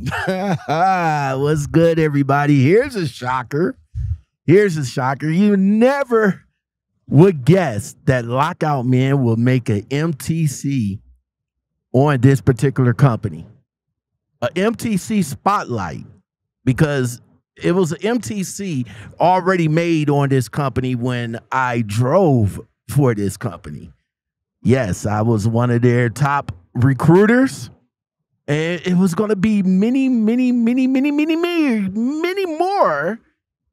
What's good, everybody? Here's a shocker. Here's a shocker. You never would guess that Lockoutmen will make an MTC on this particular company. A MTC spotlight because it was an MTC already made on this company when I drove for this company. Yes, I was one of their top recruiters it was going to be many, many, many, many, many, many, many more.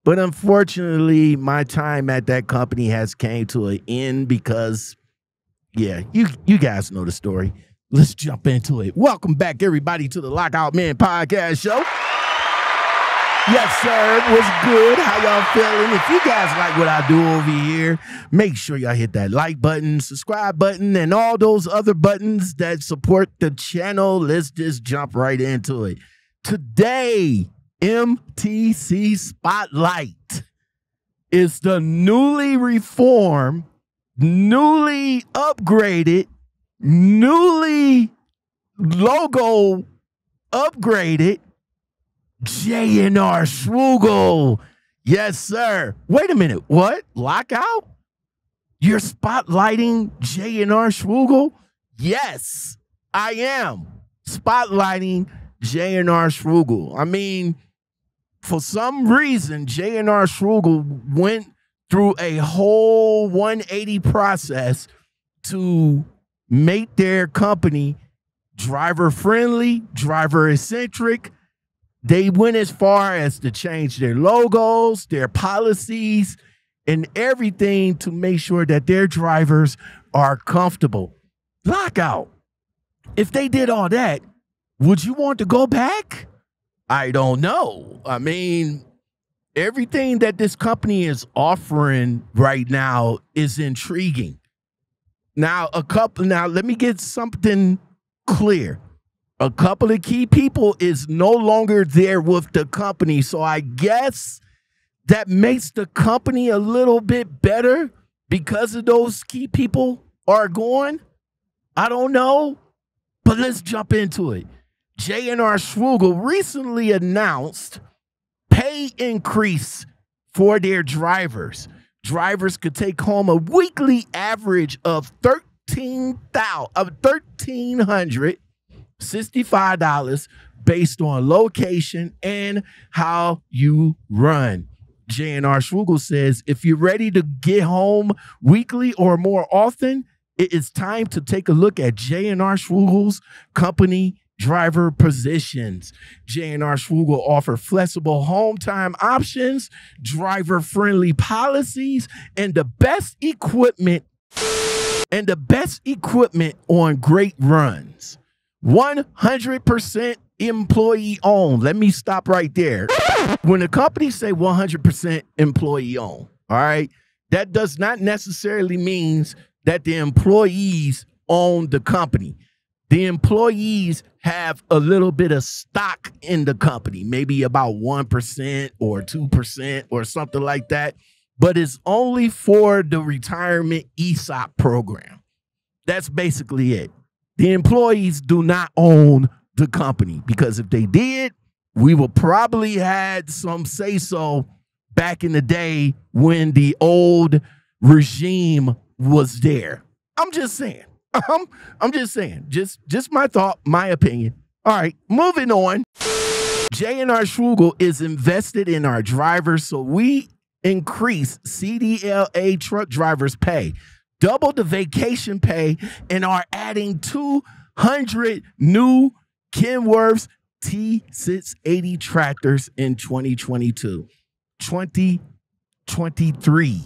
But unfortunately, my time at that company has came to an end because, yeah, you you guys know the story. Let's jump into it. Welcome back, everybody, to the Lockoutmen Podcast Show. Yes, sir. It was good? How y'all feeling? If you guys like what I do over here, make sure y'all hit that like button, subscribe button, and all those other buttons that support the channel. Let's just jump right into it. Today, MTC Spotlight is the newly reformed, newly upgraded, newly logo upgraded J&R Schugel. Yes, sir. Wait a minute. What? Lockout? You're spotlighting J&R Schugel? Yes, I am spotlighting J&R Schugel. I mean, for some reason, J&R Schugel went through a whole 180 process to make their company driver friendly, driver eccentric, they went as far as to change their logos, their policies, and everything to make sure that their drivers are comfortable. Lockout. If they did all that, would you want to go back? I don't know. I mean, everything that this company is offering right now is intriguing. Now, a couple now let me get something clear a couple of key people is no longer there with the company. So I guess that makes the company a little bit better because of those key people are gone. I don't know, but let's jump into it. J&R Schugel recently announced pay increase for their drivers. Drivers could take home a weekly average of 13,000 of 1300 $65 based on location and how you run. J&R Schugel says if you're ready to get home weekly or more often, it is time to take a look at J&R Schugel's company driver positions. J&R Schugel offer flexible home time options, driver friendly policies, and the best equipment and the best equipment on great runs. 100% employee owned. Let me stop right there. When the company say 100% employee owned, all right, that does not necessarily means that the employees own the company. The employees have a little bit of stock in the company, maybe about 1% or 2% or something like that, but it's only for the retirement ESOP program. That's basically it the employees do not own the company because if they did, we would probably had some say so back in the day when the old regime was there. I'm just saying. I'm, I'm just saying. Just just my thought, my opinion. All right, moving on. J&R Schugel is invested in our drivers, so we increase CDLA truck drivers' pay double the vacation pay and are adding 200 new Kenworths T680 tractors in 2022. 2023.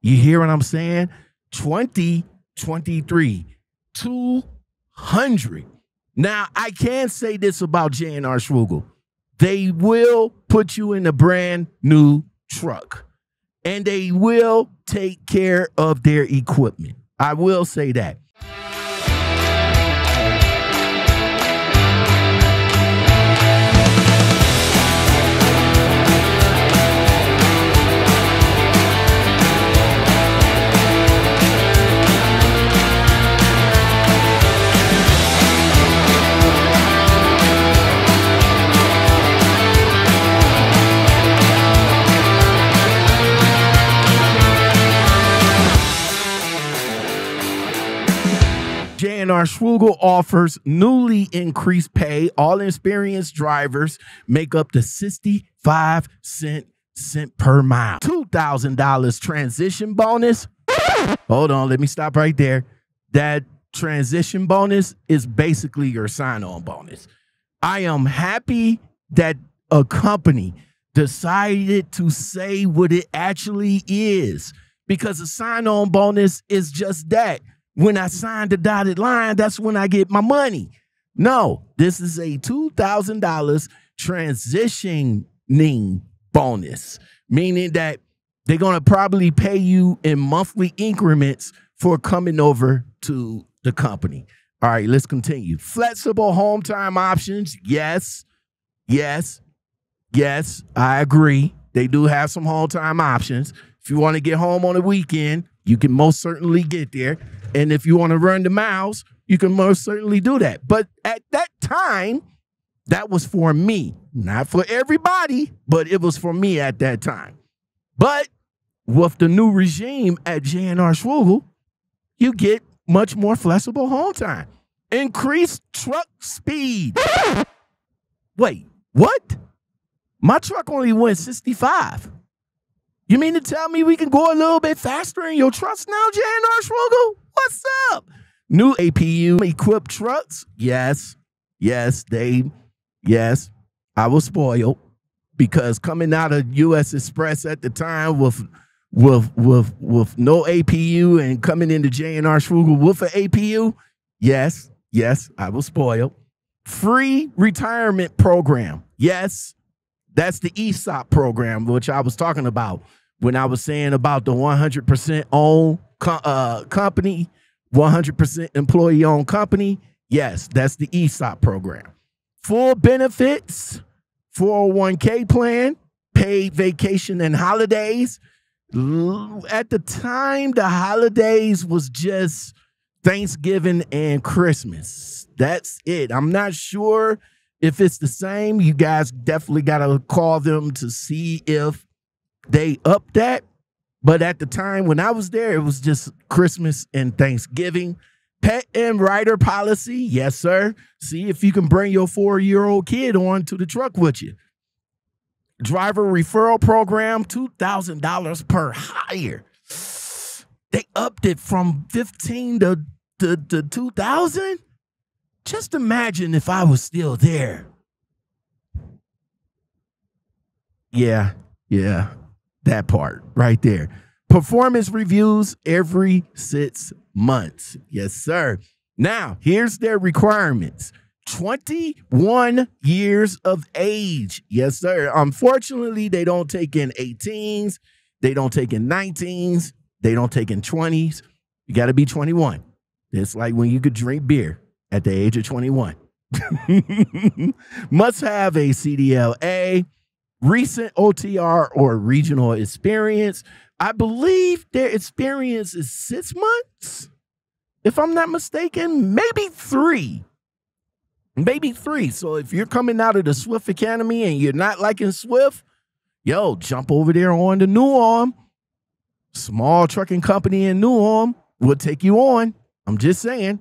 You hear what I'm saying? 2023. 200. Now, I can say this about J&R Schugel. They will put you in a brand new truck and they will take care of their equipment. I will say that. Schugel offers newly increased pay. All experienced drivers make up to 65 cent cent per mile. $2,000 transition bonus. Hold on, let me stop right there. That transition bonus is basically your sign-on bonus. I am happy that a company decided to say what it actually is because a sign-on bonus is just that. When I sign the dotted line, that's when I get my money. No, this is a $2,000 transitioning bonus, meaning that they're going to probably pay you in monthly increments for coming over to the company. All right, let's continue. Flexible home time options. Yes, yes, yes, I agree. They do have some home time options. If you want to get home on the weekend, you can most certainly get there. And if you want to run the miles, you can most certainly do that. But at that time, that was for me, not for everybody, but it was for me at that time. But with the new regime at J&R Schugel, you get much more flexible home time. Increased truck speed. Wait, what? My truck only went 65. You mean to tell me we can go a little bit faster in your trucks now, J&R Schugel? What's up? New APU equipped trucks? Yes. Yes, they, yes. I was spoiled because coming out of U.S. Xpress at the time with with with with no APU and coming into J&R Schugel with an APU, yes, yes, I was spoiled. Free retirement program. Yes, that's the ESOP program, which I was talking about when I was saying about the 100% owned co uh, company, 100% employee owned company. Yes, that's the ESOP program. Full benefits, 401k plan, paid vacation and holidays. At the time, the holidays was just Thanksgiving and Christmas. That's it. I'm not sure if it's the same. You guys definitely got to call them to see if they up that. But at the time when I was there, it was just Christmas and Thanksgiving. Pet and rider policy, yes, sir. See if you can bring your four year old kid on to the truck with you. Driver referral program, $2,000 per hire. They upped it from 15 to, to, to 2000 Just imagine if I was still there. Yeah, yeah, that part right there. Performance reviews every six months. Yes, sir. Now, here's their requirements 21 years of age. Yes, sir. Unfortunately, they don't take in 18s, they don't take in 19s, they don't take in 20s. You got to be 21. It's like when you could drink beer at the age of 21. Must have a CDLA, recent OTR or regional experience. I believe their experience is six months, if I'm not mistaken, maybe three maybe three. So if you're coming out of the Swift Academy and you're not liking Swift, yo, jump over there on the New Arm. Small trucking company in New Arm will take you on. I'm just saying.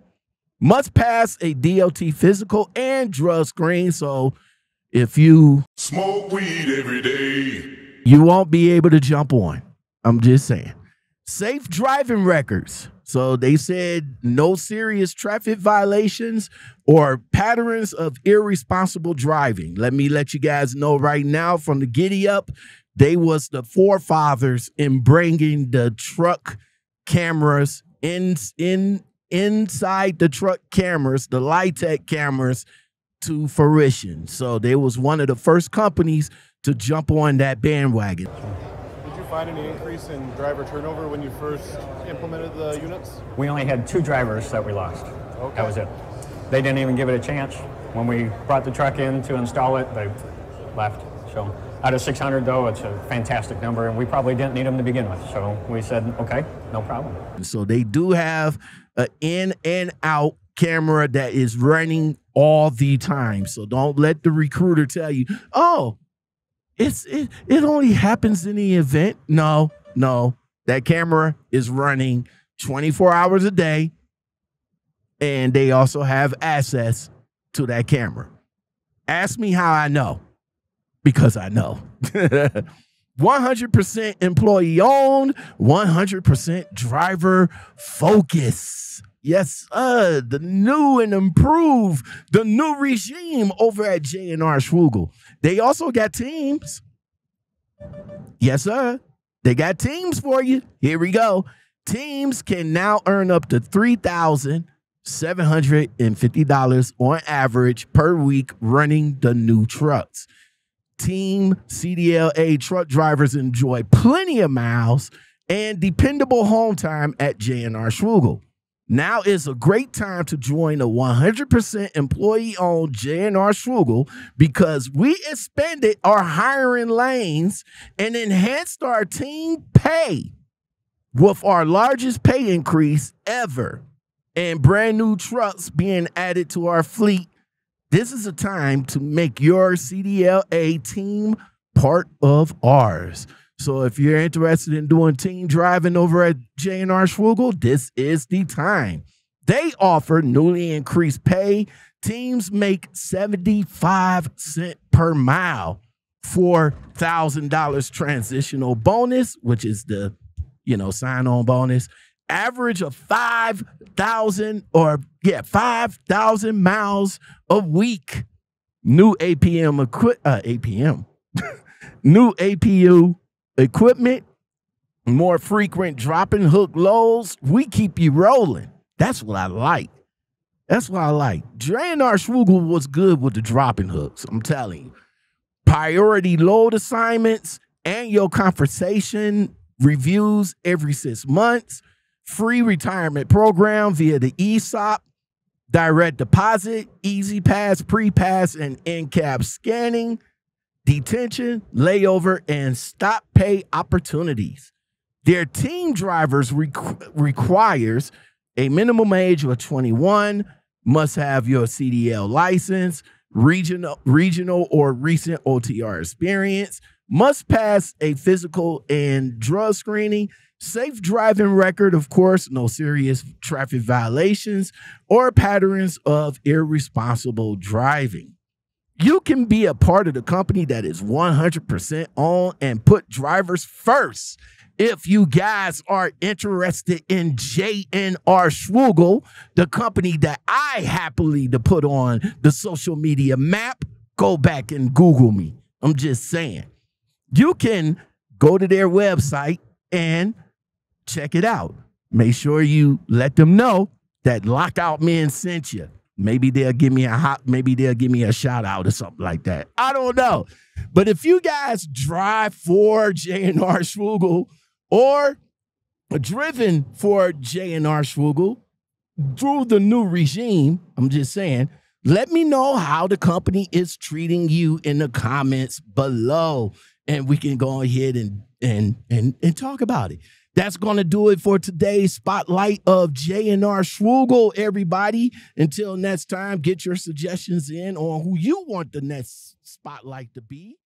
Must pass a DOT physical and drug screen. So if you smoke weed every day, you won't be able to jump on. I'm just saying. Safe driving records. So they said no serious traffic violations or patterns of irresponsible driving. Let me let you guys know right now from the Giddy Up, they was the forefathers in bringing the truck cameras in in inside the truck cameras, the Lytx cameras to fruition. So they was one of the first companies to jump on that bandwagon Did you find any increase in driver turnover when you first implemented the units? We only had two drivers that we lost. Okay. That was it. They didn't even give it a chance. When we brought the truck in to install it, they left. So out of 600, though, it's a fantastic number, and we probably didn't need them to begin with. So we said, okay, no problem. So they do have an in and out camera that is running all the time. So don't let the recruiter tell you, oh, it's it, it only happens in the event. No, no. That camera is running 24 hours a day. and they also have access to that camera. Ask me how I know, because I know. 100% employee owned, 100% driver focus. Yes, uh, the new and improved, the new regime over at J&R Schugel. They also got teams. Yes, sir. They got teams for you. Here we go. Teams can now earn up to $3,750 on average per week running the new trucks. Team CDLA truck drivers enjoy plenty of miles and dependable home time at J&R Schugel. Now is a great time to join a 100% employee owned J&R Schugel because we expanded our hiring lanes and enhanced our team pay with our largest pay increase ever and brand new trucks being added to our fleet. This is a time to make your CDLA team part of ours. So if you're interested in doing team driving over at J&R Schugel, this is the time. They offer newly increased pay. Teams make 75 cent per mile, $4,000 transitional bonus, which is the, you know, sign-on bonus. Average of 5,000 or yeah, 5,000 miles a week. New APM equi- uh, APM. New APU equipment, more frequent dropping hook lows. We keep you rolling. That's what I like. That's what I like. J&R Schugel was good with the dropping hooks. I'm telling you. Priority load assignments, annual conversation reviews every six months, free retirement program via the ESOP, direct deposit, E-ZPass, pre pass, and in cab scanning detention, layover, and stop pay opportunities. Their team drivers requ- requires a minimum age of 21, must have your CDL license, regional, regional or recent OTR experience, must pass a physical and drug screening, safe driving record, of course, no serious traffic violations or patterns of irresponsible driving. You can be a part of the company that is 100% on and put drivers first. If you guys are interested in J&R Schugel, the company that I happily to put on the social media map, go back and Google me. I'm just saying. You can go to their website and check it out. Make sure you let them know that Lockoutmen sent you. Maybe they'll give me a hot, maybe they'll give me a shout out or something like that. I don't know. But if you guys drive for J&R Schugel or driven for J&R Schugel through the new regime, I'm just saying, let me know how the company is treating you in the comments below. And we can go ahead and and and, and talk about it. That's going to do it for today's spotlight of J&R Schugel, everybody. Until next time, get your suggestions in on who you want the next spotlight to be.